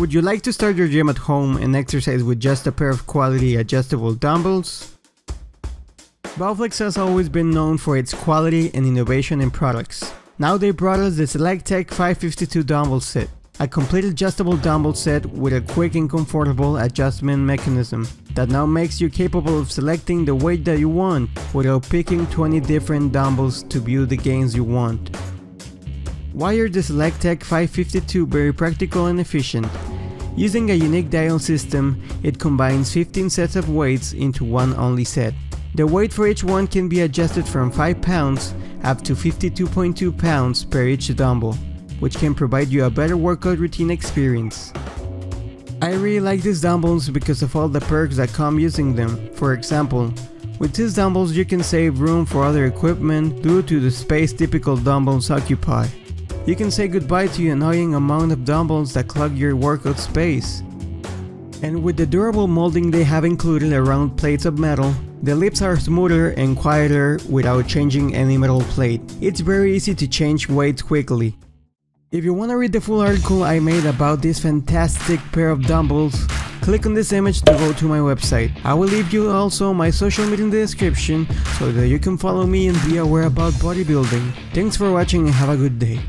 Would you like to start your gym at home and exercise with just a pair of quality adjustable dumbbells? Bowflex has always been known for its quality and innovation in products. Now they brought us the SelectTech 552 dumbbell set, a complete adjustable dumbbell set with a quick and comfortable adjustment mechanism that now makes you capable of selecting the weight that you want without picking 20 different dumbbells to view the gains you want. Why are the SelectTech 552 very practical and efficient? Using a unique dial system, it combines 15 sets of weights into one only set. The weight for each one can be adjusted from 5 pounds up to 52.2 pounds per each dumbbell, which can provide you a better workout routine experience. I really like these dumbbells because of all the perks that come using them. For example, with these dumbbells you can save room for other equipment due to the space typical dumbbells occupy. You can say goodbye to the annoying amount of dumbbells that clog your workout space. And with the durable molding they have included around plates of metal, the lips are smoother and quieter without changing any metal plate. It's very easy to change weights quickly. If you want to read the full article I made about this fantastic pair of dumbbells, click on this image to go to my website. I will leave you also my social media in the description so that you can follow me and be aware about bodybuilding. Thanks for watching and have a good day.